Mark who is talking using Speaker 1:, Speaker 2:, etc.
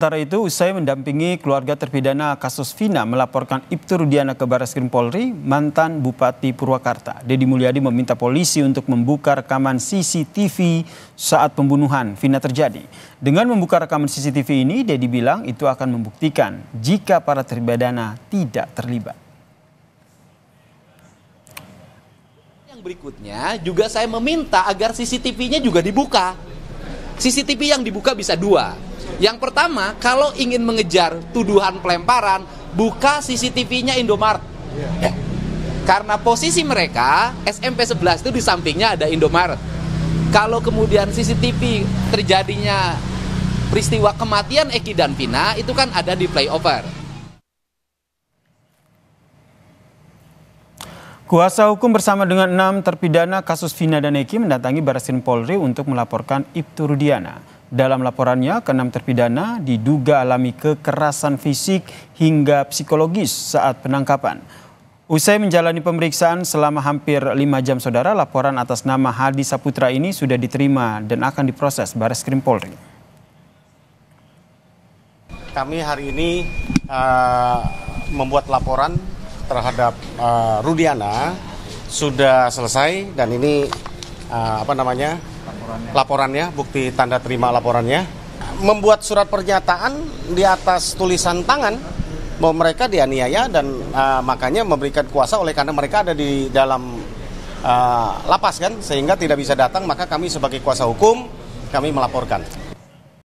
Speaker 1: Sementara itu, usai mendampingi keluarga terpidana kasus Vina melaporkan Ibtu Rudiana ke Baris Krim Polri, mantan Bupati Purwakarta, Deddy Mulyadi meminta polisi untuk membuka rekaman CCTV saat pembunuhan Vina terjadi. Dengan membuka rekaman CCTV ini, Deddy bilang itu akan membuktikan jika para terpidana tidak terlibat.
Speaker 2: Yang berikutnya juga saya meminta agar CCTV-nya juga dibuka. CCTV yang dibuka bisa dua yang pertama, kalau ingin mengejar tuduhan pelemparan, buka CCTV-nya Indomaret. Yeah. Karena posisi mereka, SMP 11 itu di sampingnya ada Indomaret. Kalau kemudian CCTV terjadinya peristiwa kematian Eki dan Vina, itu kan ada di playover.
Speaker 1: Kuasa hukum bersama dengan enam terpidana kasus Vina dan Eki mendatangi Barasin Polri untuk melaporkan Ibtu Rudiana. Dalam laporannya, keenam terpidana diduga alami kekerasan fisik hingga psikologis saat penangkapan. Usai menjalani pemeriksaan selama hampir lima jam saudara, laporan atas nama Hadi Saputra ini sudah diterima dan akan diproses Baris Krim Polri.
Speaker 3: Kami hari ini uh, membuat laporan terhadap uh, Rudiana sudah selesai dan ini uh, apa namanya laporannya. laporannya, bukti tanda terima laporannya, membuat surat pernyataan di atas tulisan tangan bahwa mereka dianiaya dan uh, makanya memberikan kuasa oleh karena mereka ada di dalam uh, lapas kan sehingga tidak bisa datang maka kami sebagai kuasa hukum kami melaporkan.